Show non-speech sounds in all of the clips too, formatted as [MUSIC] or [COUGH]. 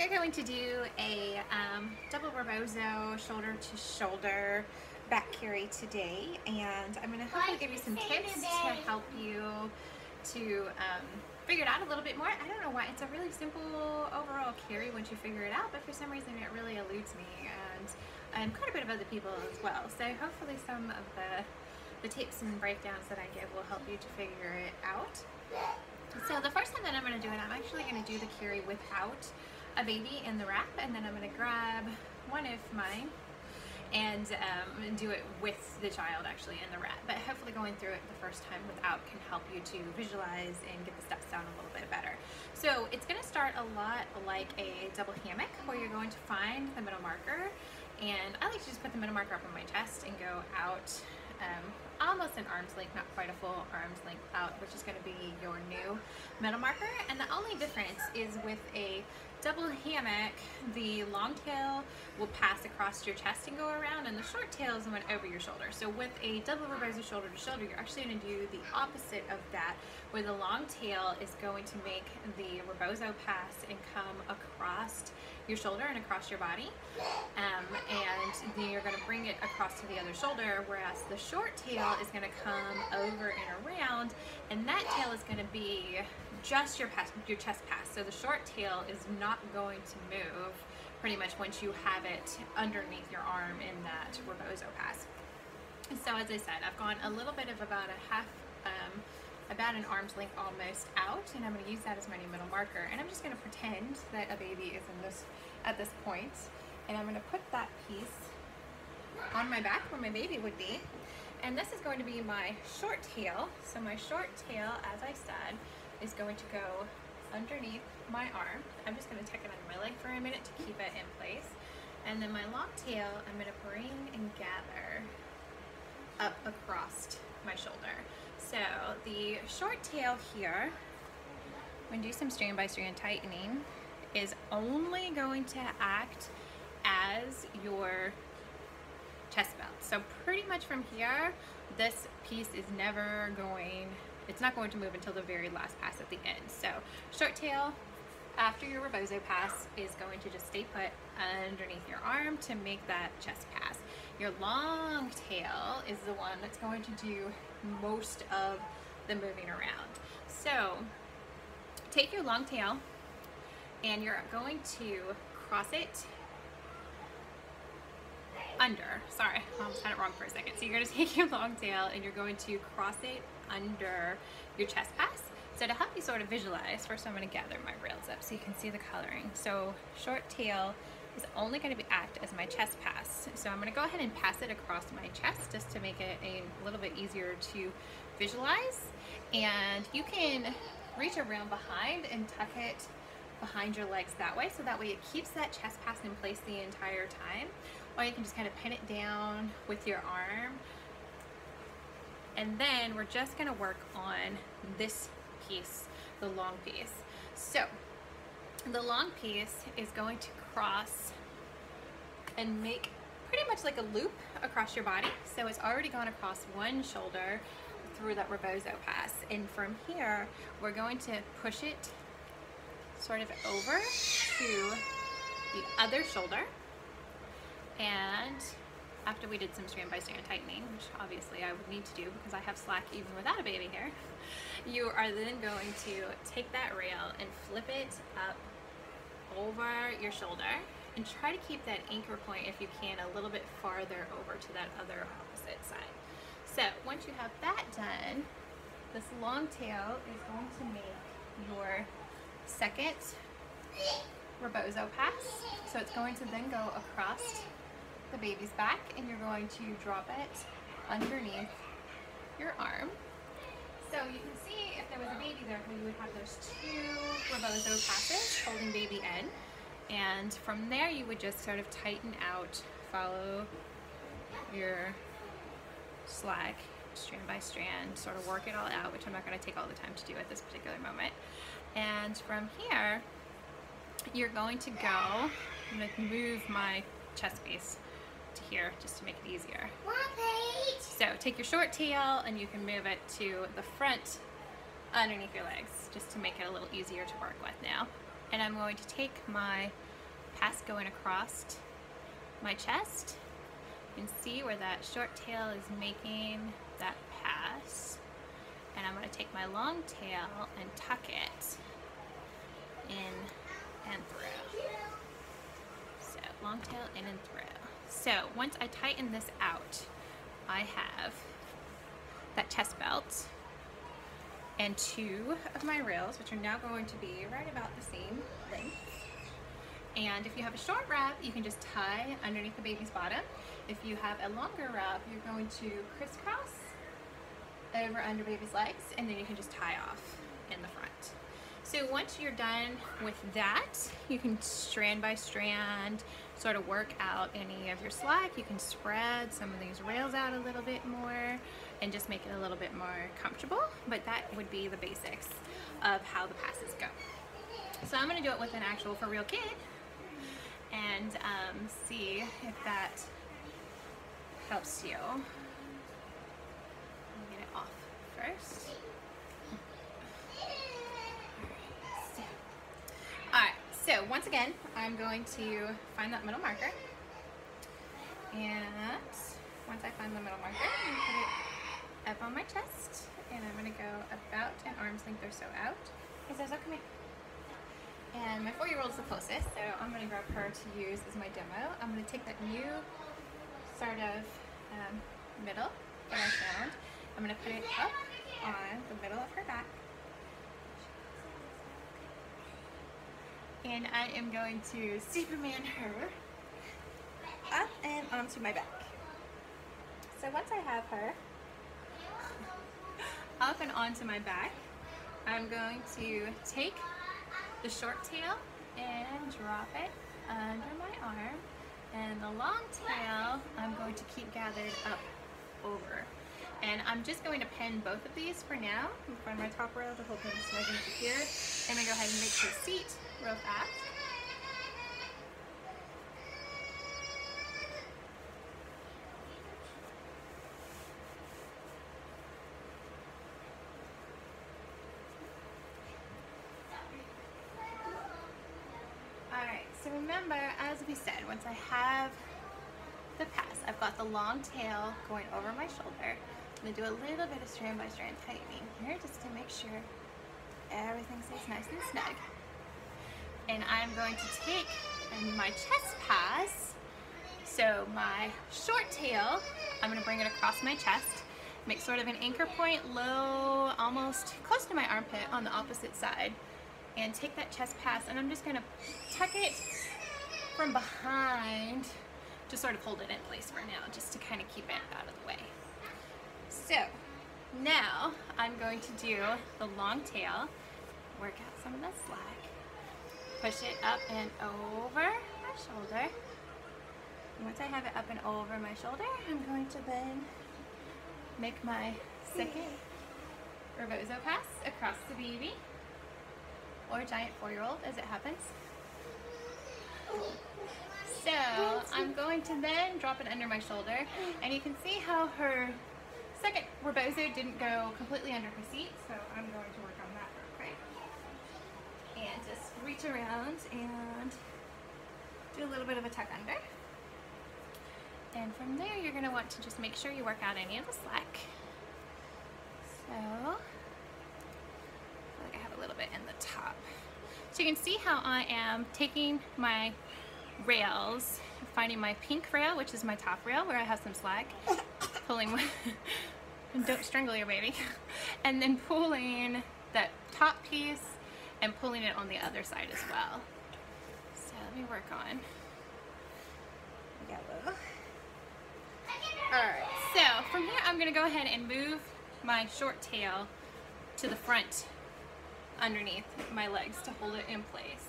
we are going to do a um, double rebozo shoulder to shoulder back carry today and I'm going to hopefully give you some tips to help you to um, figure it out a little bit more. I don't know why, it's a really simple overall carry once you figure it out but for some reason it really eludes me and um, quite a bit of other people as well. So hopefully some of the, the tips and breakdowns that I give will help you to figure it out. So the first time that I'm going to do it, I'm actually going to do the carry without a baby in the wrap and then I'm going to grab one of mine and um, do it with the child actually in the wrap. But hopefully going through it the first time without can help you to visualize and get the steps down a little bit better. So it's going to start a lot like a double hammock where you're going to find the middle marker and I like to just put the middle marker up on my chest and go out um, almost an arm's length, not quite a full arm's length out, which is going to be your new middle marker. And the only difference is with a double hammock, the long tail will pass across your chest and go around, and the short tail is one over your shoulder. So with a double rebozo shoulder to shoulder, you're actually going to do the opposite of that, where the long tail is going to make the rebozo pass and come across your shoulder and across your body. Um, and then you're going to bring it across to the other shoulder, whereas the short tail is going to come over and around, and that tail is going to be just your, your chest pass. So the short tail is not going to move pretty much once you have it underneath your arm in that rebozo pass. So as I said, I've gone a little bit of about a half, um, about an arm's length almost out, and I'm going to use that as my new middle marker. And I'm just going to pretend that a baby is in this at this point, and I'm going to put that piece on my back where my baby would be. And this is going to be my short tail. So my short tail, as I said, is going to go underneath my arm. I'm just going to tuck it under my leg for a minute to keep it in place. And then my long tail, I'm going to bring and gather up across my shoulder. So the short tail here, I'm to do some strand by strand tightening, is only going to act as your chest belt. So pretty much from here, this piece is never going it's not going to move until the very last pass at the end. So short tail after your rebozo pass is going to just stay put underneath your arm to make that chest pass. Your long tail is the one that's going to do most of the moving around. So take your long tail and you're going to cross it under, sorry, I almost had it wrong for a second. So you're gonna [LAUGHS] take your long tail and you're going to cross it under your chest pass. So to help you sort of visualize, first I'm gonna gather my rails up so you can see the coloring. So short tail is only gonna be act as my chest pass. So I'm gonna go ahead and pass it across my chest just to make it a little bit easier to visualize. And you can reach around behind and tuck it behind your legs that way so that way it keeps that chest pass in place the entire time or you can just kind of pin it down with your arm. And then we're just going to work on this piece the long piece. So the long piece is going to cross and make pretty much like a loop across your body. So it's already gone across one shoulder through that rebozo pass. And from here we're going to push it sort of over to the other shoulder and after we did some strand by strand tightening, which obviously I would need to do because I have slack even without a baby here, [LAUGHS] you are then going to take that rail and flip it up over your shoulder and try to keep that anchor point, if you can, a little bit farther over to that other opposite side. So once you have that done, this long tail is going to make your second rebozo pass. So it's going to then go across the baby's back and you're going to drop it underneath your arm. So you can see if there was a baby there, we would have those two rebozo passes holding baby in. And from there you would just sort of tighten out, follow your slack strand by strand, sort of work it all out, which I'm not going to take all the time to do at this particular moment. And from here, you're going to go, I'm going to move my chest piece to here just to make it easier. So take your short tail and you can move it to the front underneath your legs just to make it a little easier to work with now. And I'm going to take my pass going across my chest. and see where that short tail is making And I'm going to take my long tail and tuck it in and through. So long tail in and through. So once I tighten this out, I have that chest belt and two of my rails, which are now going to be right about the same length. And if you have a short wrap, you can just tie underneath the baby's bottom. If you have a longer wrap, you're going to crisscross over under baby's legs, and then you can just tie off in the front. So once you're done with that, you can strand by strand sort of work out any of your slack. You can spread some of these rails out a little bit more and just make it a little bit more comfortable. But that would be the basics of how the passes go. So I'm gonna do it with an actual for real kid and um, see if that helps you. Get it off first. So once again, I'm going to find that middle marker. And once I find the middle marker, I'm going to put it up on my chest. And I'm going to go about an arm's length or so out. Hey Zozo, come here. And my four-year-old is the closest, so I'm going to grab her to use as my demo. I'm going to take that new sort of um, middle that I found. I'm going to put it up on the middle of her back. And I am going to Superman her up and onto my back. So once I have her up and onto my back, I'm going to take the short tail and drop it under my arm and the long tail I'm going to keep gathered up over. And I'm just going to pin both of these for now. Find my top rail to hold them snug and secure. And then go ahead and make sure seat real fast. Alright, so remember, as we said, once I have the pass, I've got the long tail going over my shoulder. I'm to do a little bit of strand by strand tightening here just to make sure everything stays nice and snug and I'm going to take my chest pass. So my short tail, I'm gonna bring it across my chest, make sort of an anchor point low, almost close to my armpit on the opposite side, and take that chest pass and I'm just gonna tuck it from behind, just sort of hold it in place for now, just to kind of keep it out of the way. So now I'm going to do the long tail, work out some of the slack, push it up and over my shoulder. And once I have it up and over my shoulder, I'm going to then make my second Rebozo pass across the baby or giant four-year-old as it happens. So I'm going to then drop it under my shoulder and you can see how her second Rebozo didn't go completely under her seat so I'm going to work on that real quick and just reach around and do a little bit of a tuck under. And from there, you're gonna want to just make sure you work out any of the slack. So, I like I have a little bit in the top. So you can see how I am taking my rails, finding my pink rail, which is my top rail, where I have some slack, pulling [LAUGHS] don't strangle your baby, and then pulling that top piece and pulling it on the other side as well. So let me work on yellow. Alright, so from here I'm going to go ahead and move my short tail to the front underneath my legs to hold it in place.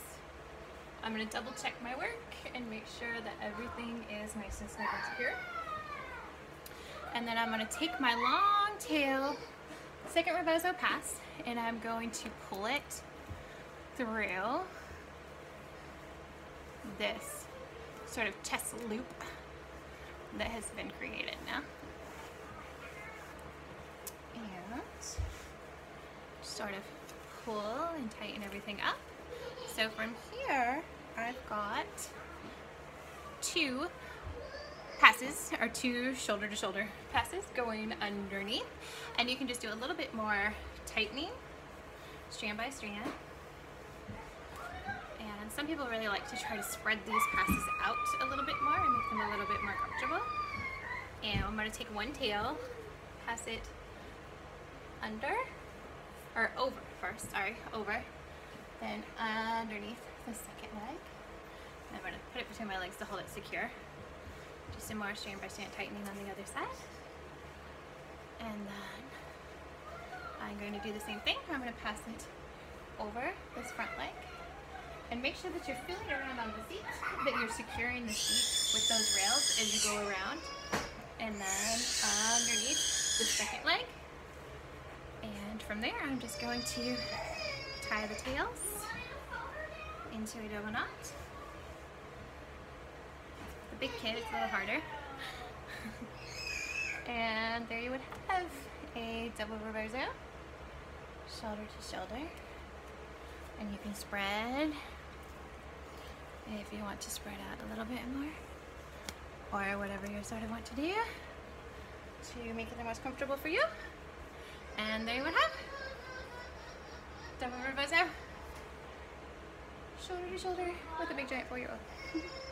I'm going to double check my work and make sure that everything is nice and snug and secure. And then I'm going to take my long tail second Rebozo pass and I'm going to pull it through this sort of chest loop that has been created now. And sort of pull and tighten everything up. So from here, I've got two passes or two shoulder to shoulder passes going underneath. And you can just do a little bit more tightening strand by strand. And some people really like to try to spread these passes out a little bit more and make them a little bit more comfortable. And I'm going to take one tail pass it under or over first sorry over then underneath the second leg. And I'm going to put it between my legs to hold it secure just some more strand by strand tightening on the other side. And then I'm going to do the same thing. I'm going to pass it over this front leg. And make sure that you're feeling around on the seat, that you're securing the seat with those rails as you go around. And then underneath the second leg. And from there, I'm just going to tie the tails into a double knot big kid, it's a little harder. and there you would have a double rebozo, shoulder to shoulder. And you can spread if you want to spread out a little bit more or whatever you sort of want to do to make it the most comfortable for you. And there you would have double rebozo, shoulder to shoulder with a big giant four-year-old. [LAUGHS]